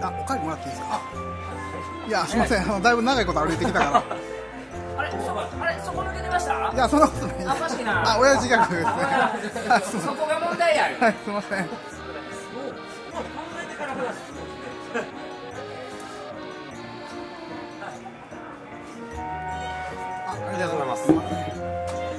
あ、おかわりもらっていいですか？あいや、すみません、あの、だいぶ長いこと歩いてきたから。あれそこあれそこ抜けてました？いや、そんなことない。あ親父ギャグです そこが問題や。はい、すみません。あ、ありがとうございます。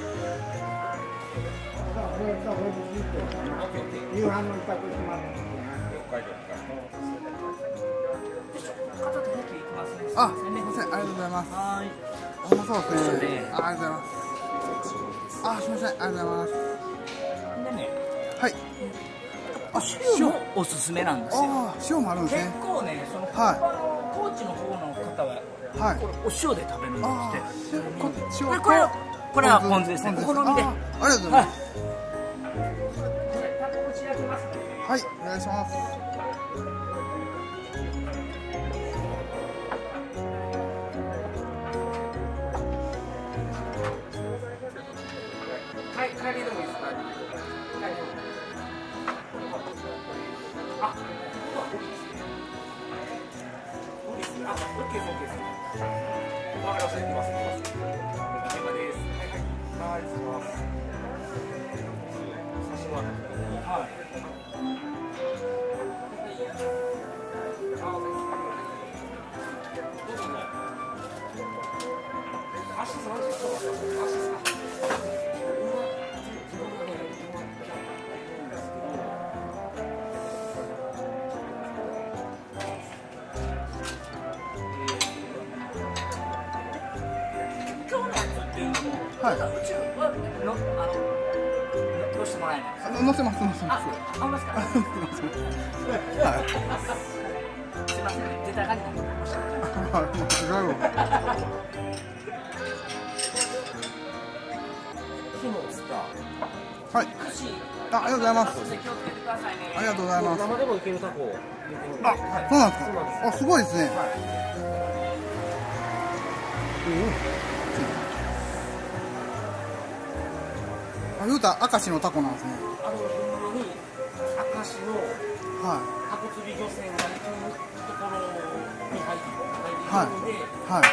あ、すみません、ありがとうございます。はいあ、そうですねね。あ、ありがとうございます。あ、すみません、ありがとうございます。でねはい。あ、塩もおすすめなんですよあー、塩もあるんです結ね。構ねそのはい高知の方の方ははいこれお塩で食べるんですあってー、これこれこれはポン酢ですねお好みでありがとうございます。はい、お願いします。わかりました、行きます、行きます。現場です。はい、はい。はい、失礼します。差し。はい。足30足すか。はい宇宙はのあののどうしてもらえないせます、乗せまあ、す。ありますか。乗せます。はい。すみませんね、出たがりになりました。はい、違うわ。火のスター。はい。串。あ、ありがとうございます。ありがとうございます。生でもいけるタコをあ、そうなんですか。あ、すごいですね。あ、言うたら明石のタコなんですね。あのに明石のはタコ釣り漁船が行くところに入ってはいるので、い。はい。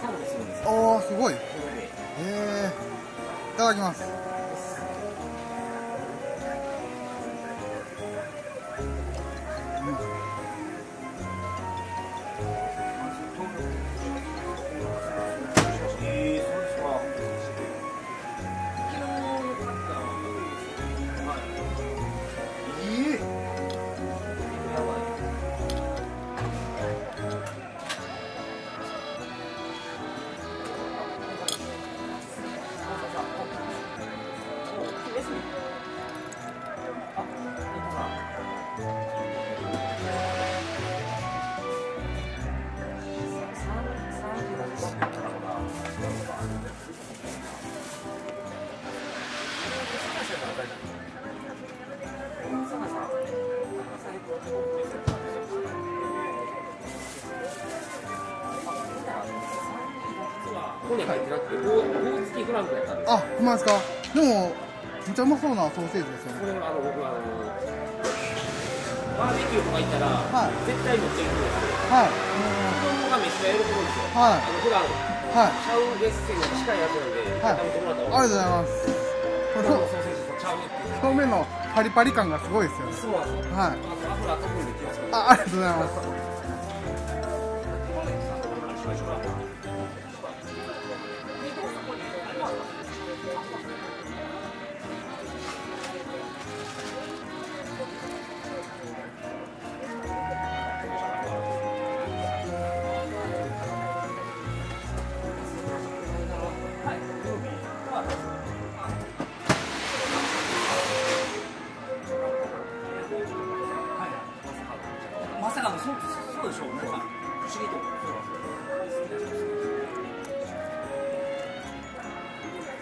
サンドするんですよおー、すごい。へえ。いただきます。あ、ほんまですか？でも、めっちゃうまそうなソーセージですよね。これあの僕あのバーベキューとか行ったら、はい絶対持っていくんですよ。はい。子供がめっちゃ喜ぶんですよ。はいあの普段はい。シャウエッセンが近いやつなんで、はい食べてもらったらありがとうございます。このソーセージとちゃうっていう。表面のパリパリ感がすごいですよね。そうなんですよ。はい。あの油飛ぶんで気をつけて。あ、ありがとうございます。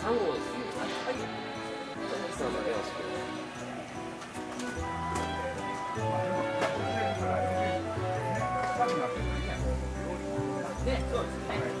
ちゃでしたね。これ、三号です。はい。さんだけよろしく。ね、そうですね。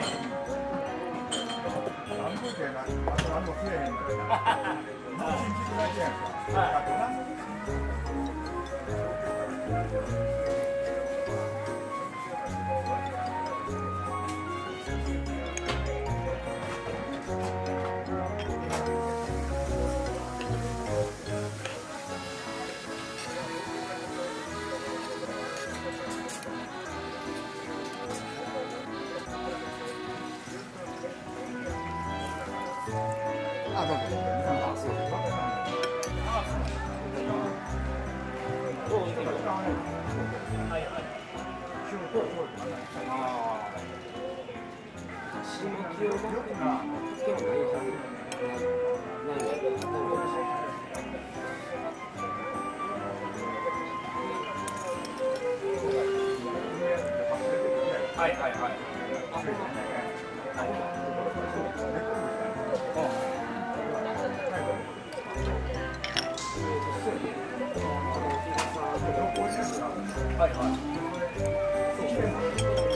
哎，那，那都吹了，哈哈哈哈哈！明天记得再见，拜拜。どういはいはい。ああ。締め切りを待ってもないはず。ない